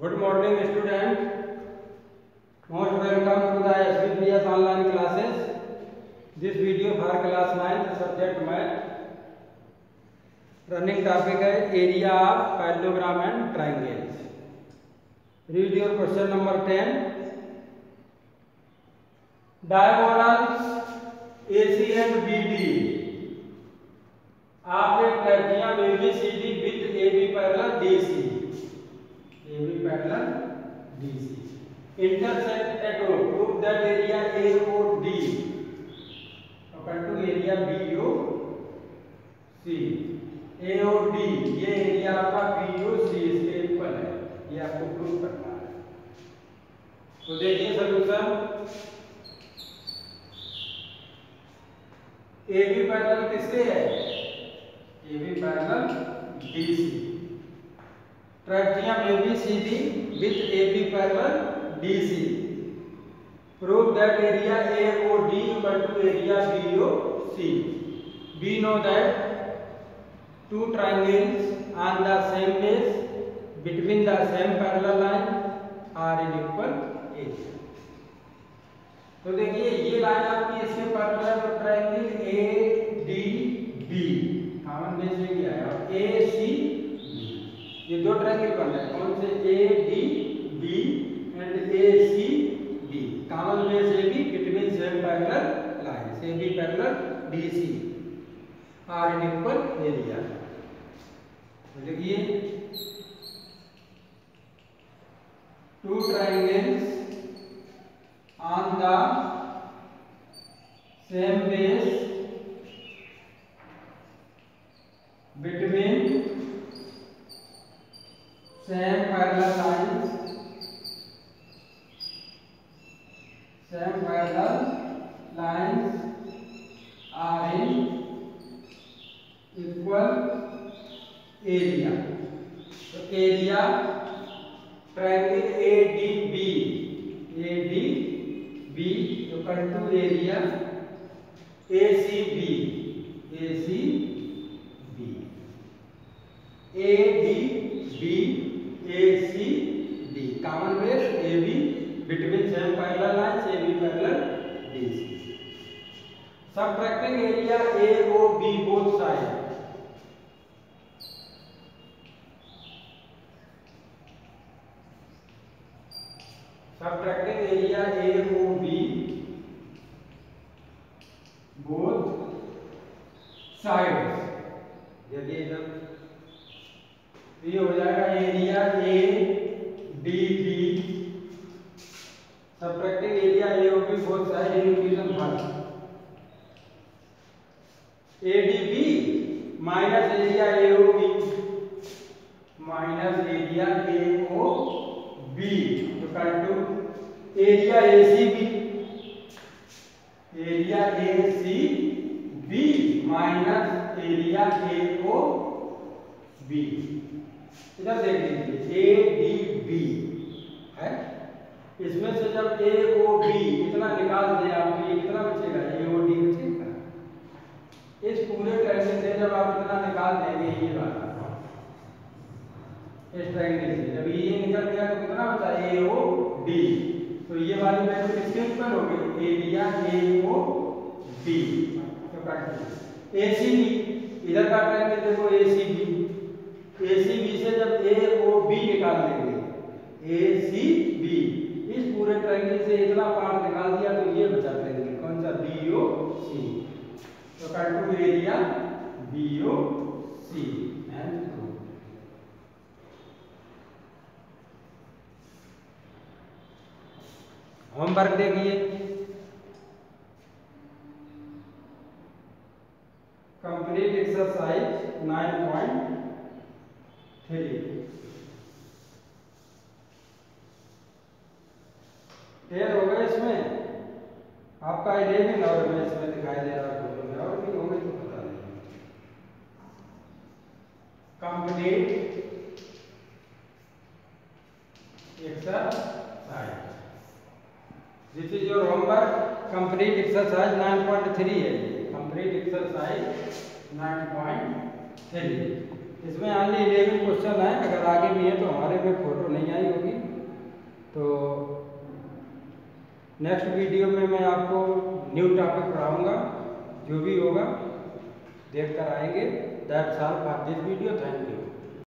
Good morning students, most welcome to the SVPS online classes. This video for class 9th subject math. Running topic is area of parallelogram and triangles. Read your question number 10. Diagonals AC and BD of a trapezium ABCD with AB parallel DC. color DC. Intersect at O. Prove that area AOD equal to area BOC. AOD ये area आपका BOC से equal है. ये आपको prove करना है. तो देखिए सॉल्यूशन AB parallel किसके है? AB पैरेलल DC ट्राइट्रियम ABCD with AB parallel DC prove that area AOD equal to area BOC we know that two triangles on the same base between the same parallel line are in equal edge तो देखिए ये line आपकी इसके parallel triangle AB parallel DC are in equal ले लिया लिखिए two triangles on the same base between same connecting ADB. ADB to contour area ACB. ACB. ADB ACB. Common base AB between same parallel lines AB parallel DC. Subtracting area AOB both sides. subtracting area AOB both sides यदि एकदम ये हो जाएगा area A D B subtracting area A O B both side equation one A D B minus area A O B minus area A area A C B area A C B minus area A O B इधर देख लीजिए ए D B है इसमें से जब ए O B इतना निकाल दे आपके लिए कितना बचेगा ए ओ डी बचेगा इस पूरे ट्रैंगल से जब आप इतना निकाल देंगे ये वाला इस ट्रैंगल से जब ये निकल गया तो कितना बचा ए ओ डी तो ये वाली वैल्यू किसके इक्वल होगी ए दिया ए को बी तो काट दिया ए सी बी इधर काट रहे देखो ए सी बी ए सी बी से जब ए को बी निकाल देंगे ए सी बी इस पूरे ट्रायंगल से इतना पार होमवर्क देखिए complete exercise nine point three ten हो गए इसमें आपका इलेवन और मैं इसमें दिखाई दे रहा है और तो भी होंगे तो बता दें complete exercise This is your homework. Complete exercise 9.3 है. Complete exercise 9.3. इसमें ऑनली इलेवन क्वेश्चन है अगर आगे भी है तो हमारे पे फोटो नहीं आई होगी तो नेक्स्ट वीडियो में मैं आपको न्यू टॉपिक पढ़ाऊंगा जो भी होगा देख कर आएंगे that's all for this video thank you